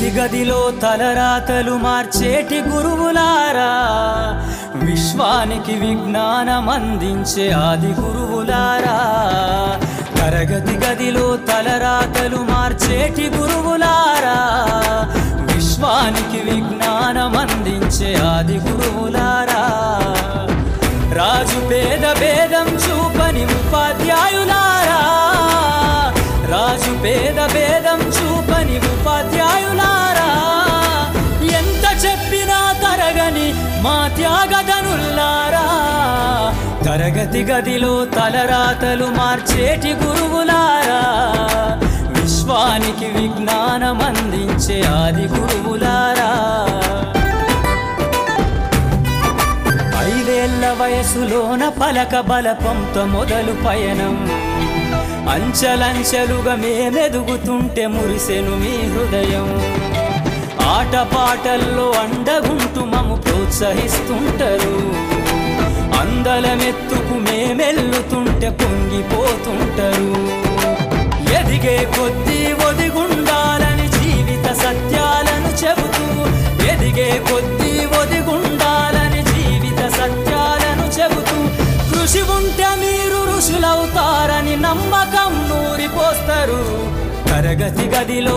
తరగతి గదిలో తలరాతలు మార్చేటి గురువులారా. విశ్వానికి విజ్ఞానం అందించే ఆది గురువులారా. తరగతి గదిలో తలరాతలు మార్చేటి గురువులారా. విశ్వానికి విజ్ఞానం అందించే ఆది గురువులారా. రాజు పేద భేదం చూపని ఉపాధ్యాయులారా. రాజు పేద భేదం చూ మా త్యాగధనుల్లారా తరగతి గదిలో తలరాతలు మార్చేటి గురువులారా విశ్వానికి విజ్ఞానం అందించే ఆది గురువులారా. ఐదేళ్ళ వయసులోన పలక బలపంతో మొదలు పయనం. అంచలంచలుగా మేమెదుగుతుంటే మురిసెను మీ హృదయం. ఆటపాటల్లో అండగుంటూ మము ప్రోత్సహిస్తుంటారు. అందలమెత్తుకు మేమెల్లుతుంటే పొంగిపోతుంటారు. ఎదిగే కొద్దీ ఒదిగుండాలని జీవిత సత్యాలను చెబుతూ ఎదిగే కొద్దీ ఒదిగుండాలని జీవిత సత్యాలను చెబుతూ కృషి ఉంటే మీరు ఋషులవుతారని నమ్మకం నూరిపోస్తారు. తరగతి గదిలో